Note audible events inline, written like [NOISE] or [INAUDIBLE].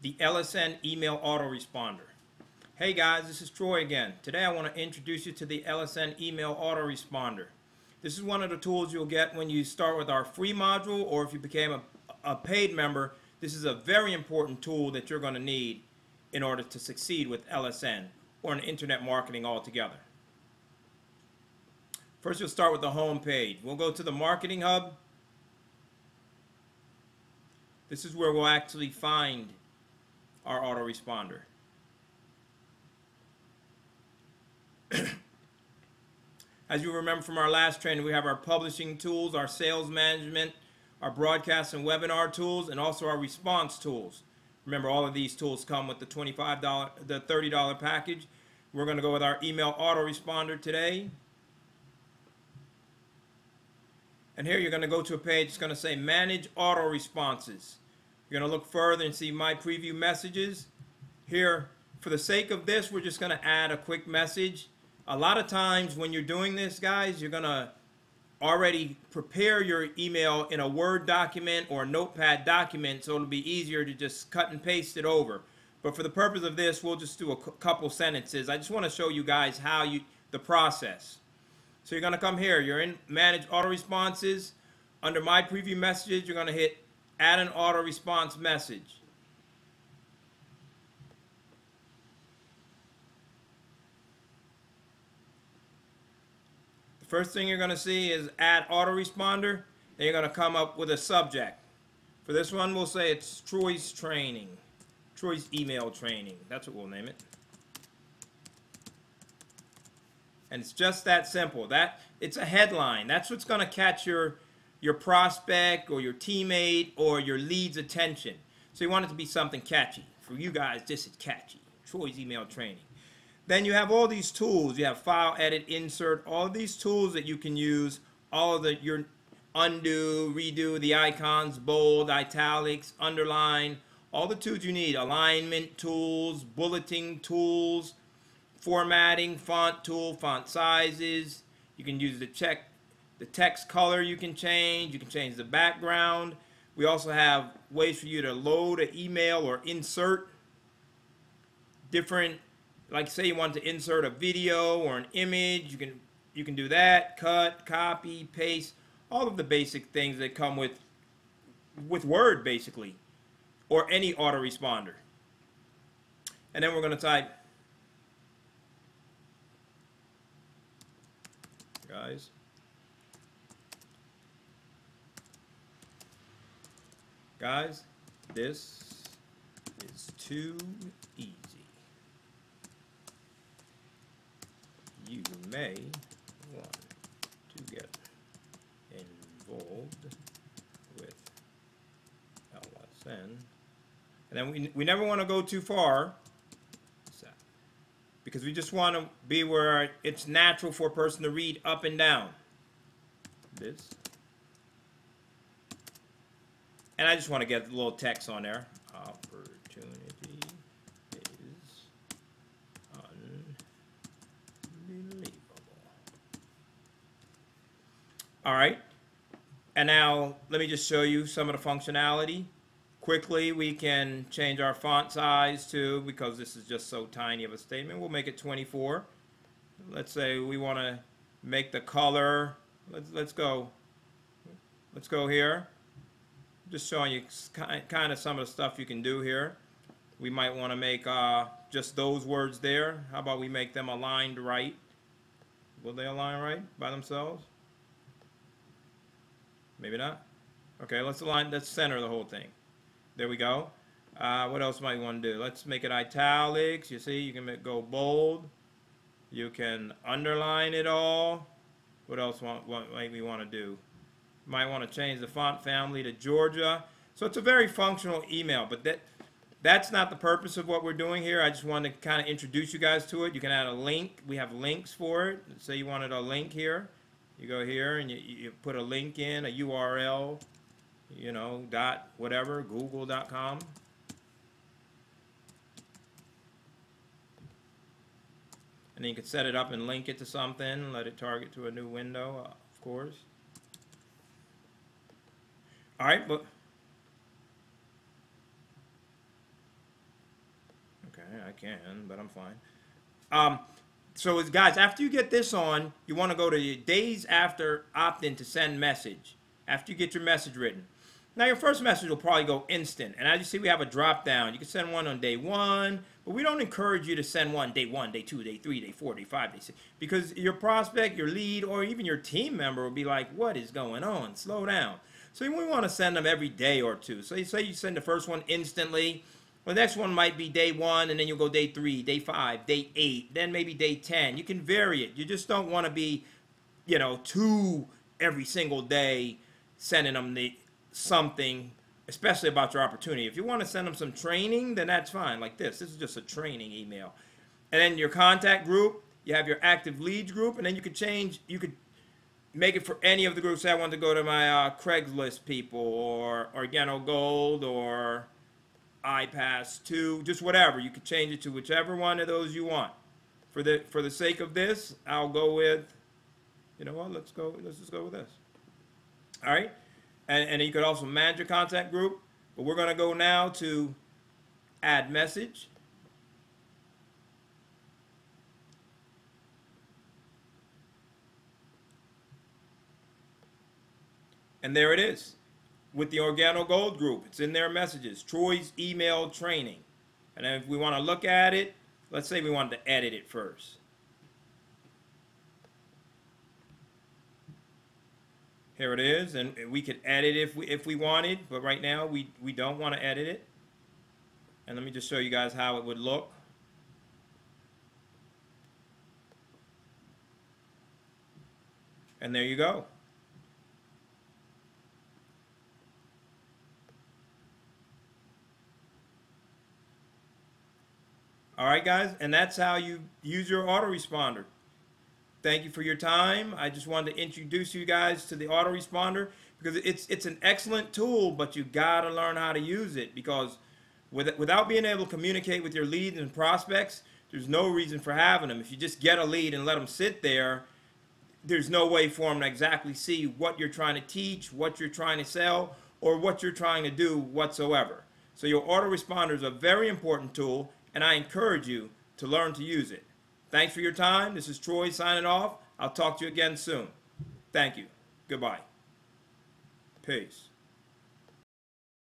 the LSN email autoresponder. Hey guys, this is Troy again. Today I want to introduce you to the LSN email autoresponder. This is one of the tools you'll get when you start with our free module or if you became a, a paid member. This is a very important tool that you're going to need in order to succeed with LSN or in internet marketing altogether. First, you'll start with the home page. We'll go to the Marketing Hub. This is where we'll actually find our autoresponder. [CLEARS THROAT] As you remember from our last training, we have our publishing tools, our sales management, our broadcast and webinar tools, and also our response tools. Remember, all of these tools come with the $25, the $30 package. We're going to go with our email autoresponder today. And here you're going to go to a page that's going to say Manage Auto Responses. You're going to look further and see My Preview Messages. Here, for the sake of this, we're just going to add a quick message. A lot of times when you're doing this, guys, you're going to already prepare your email in a Word document or a Notepad document so it'll be easier to just cut and paste it over. But for the purpose of this, we'll just do a couple sentences. I just want to show you guys how you the process. So you're going to come here. You're in Manage Auto Responses. Under My Preview Messages, you're going to hit Add an Auto Response Message. The First thing you're going to see is add autoresponder. Then you're going to come up with a subject. For this one, we'll say it's Troy's training. Troy's email training. That's what we'll name it. And it's just that simple. That It's a headline. That's what's going to catch your, your prospect or your teammate or your lead's attention. So you want it to be something catchy. For you guys, this is catchy. Troy's email training. Then you have all these tools. You have file, edit, insert, all these tools that you can use. All of the your undo, redo, the icons, bold, italics, underline, all the tools you need. Alignment tools, bulleting tools, formatting, font tool, font sizes. You can use the check the text color you can change. You can change the background. We also have ways for you to load an email or insert different like say you want to insert a video or an image, you can you can do that, cut, copy, paste, all of the basic things that come with with Word basically or any autoresponder. And then we're going to type guys guys this is too easy you may want to get involved with LSN. And then we, we never want to go too far because we just want to be where it's natural for a person to read up and down. This. And I just want to get a little text on there. Opportunity is unbelievable. All right. And now let me just show you some of the functionality. Quickly, we can change our font size to, because this is just so tiny of a statement, we'll make it 24. Let's say we want to make the color, let's, let's go, let's go here. Just showing you kind of some of the stuff you can do here. We might want to make uh, just those words there. How about we make them aligned right? Will they align right by themselves? Maybe not? Okay, let's align, let's center the whole thing. There we go. Uh, what else might you want to do? Let's make it italics. You see, you can make, go bold. You can underline it all. What else want, what might we want to do? Might want to change the font family to Georgia. So it's a very functional email, but that that's not the purpose of what we're doing here. I just wanted to kind of introduce you guys to it. You can add a link. We have links for it. Say you wanted a link here. You go here and you, you put a link in, a URL, you know, dot whatever, google.com. And then you can set it up and link it to something, let it target to a new window, uh, of course. All right, but okay, I can, but I'm fine. Um, so guys, after you get this on, you want to go to days after opt-in to send message. After you get your message written. Now your first message will probably go instant. And as you see, we have a drop down. You can send one on day one, but we don't encourage you to send one day one, day two, day three, day four, day five, day six. Because your prospect, your lead, or even your team member will be like, what is going on? Slow down. So we want to send them every day or two. So you say you send the first one instantly. Well, the next one might be day one, and then you'll go day three, day five, day eight, then maybe day 10. You can vary it. You just don't want to be, you know, two every single day sending them the something, especially about your opportunity. If you want to send them some training, then that's fine. Like this. This is just a training email. And then your contact group, you have your active leads group, and then you could change, you could make it for any of the groups. I want to go to my uh, Craigslist people or Organo Gold or iPass 2, just whatever. You could change it to whichever one of those you want. For the for the sake of this, I'll go with, you know what, let's go, let's just go with this. All right? And, and you could also manage your contact group. But we're going to go now to add message. And there it is with the Organo Gold Group. It's in their messages. Troy's email training. And if we want to look at it, let's say we wanted to edit it first. Here it is, and we could edit if we if we wanted, but right now we, we don't want to edit it. And let me just show you guys how it would look. And there you go. All right, guys, and that's how you use your autoresponder. Thank you for your time. I just wanted to introduce you guys to the autoresponder because it's it's an excellent tool, but you got to learn how to use it because with, without being able to communicate with your leads and prospects, there's no reason for having them. If you just get a lead and let them sit there, there's no way for them to exactly see what you're trying to teach, what you're trying to sell, or what you're trying to do whatsoever. So your autoresponder is a very important tool and I encourage you to learn to use it. Thanks for your time. This is Troy signing off. I'll talk to you again soon. Thank you. Goodbye. Peace.